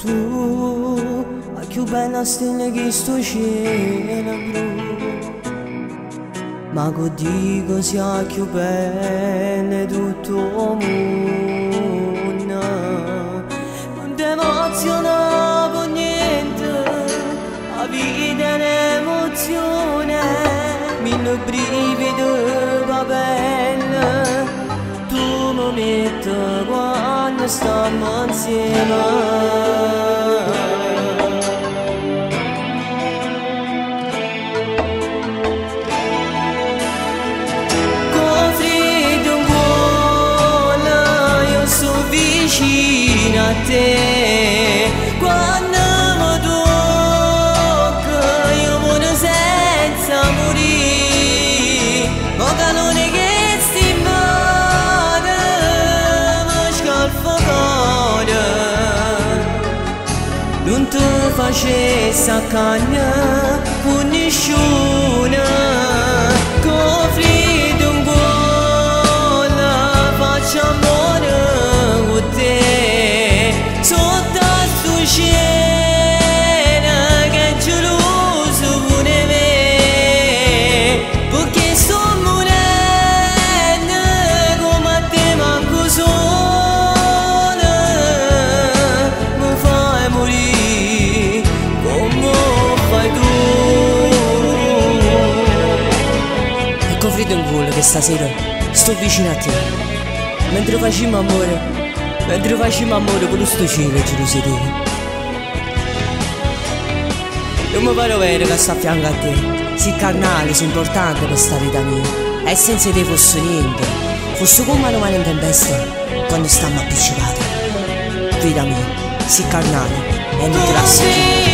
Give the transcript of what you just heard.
tu a più bella stella che sto cielo blu. Ma che dico sia più bella tutto mondo. Non ti emoziona per niente la vita è un'emozione mille brividi va bene. Tu mi metti quando stiamo insieme. Vicino a te ti facesse a Freddo in culo che stasera sto vicino a te. Mentre facciamo amore Mentre facciamo amore con sto cielo ci sedere Non mi pare vero che sta a fianco a te. Sì carnale, sei importante per sta vita mia. E senza te fosse niente. Fosse come una mano in tempesta Quando stiamo appiccicati Vita mia, sì carnale E non te la senti